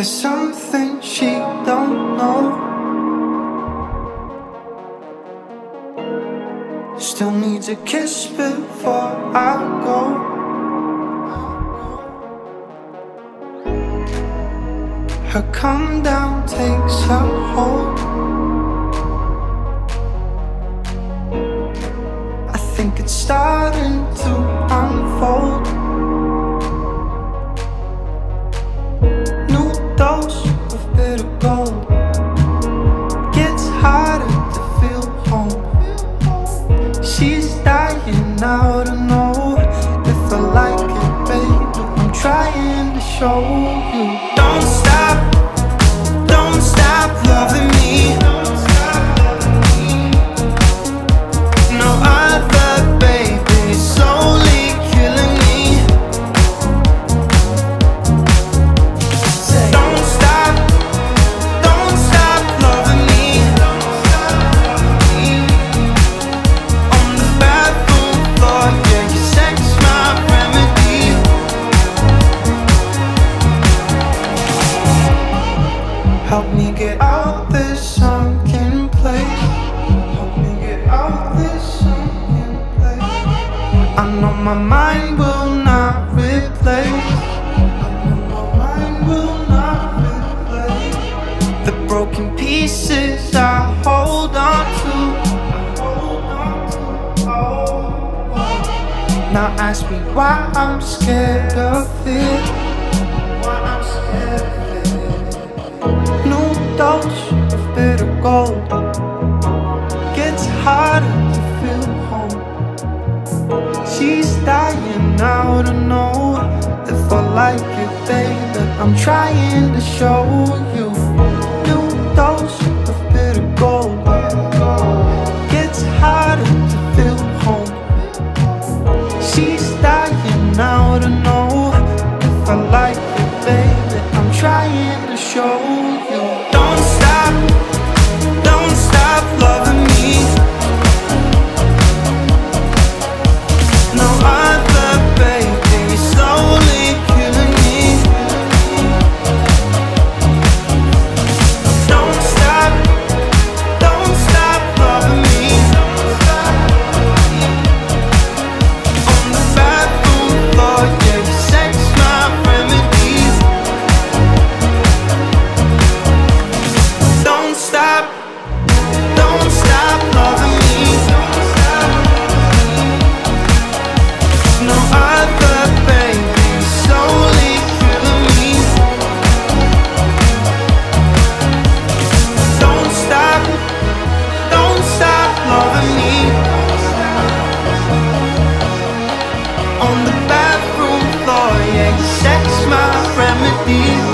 There's something she don't know. Still needs a kiss before I go. Her come down takes a hold. She's dying now to know if I like it, baby. I'm trying to show you. Don't stop, Help me get out this sunken place. Help me get out this sunken place. I know my mind will not replace. I know my mind will not replace the broken pieces I hold on to. Now ask me why I'm scared of it. Harder to feel home. She's dying now to know if I like it, baby. I'm trying to show you. New dose of bitter gold gets harder to feel home. She's dying now to know if I like it, baby. I'm trying to show you. with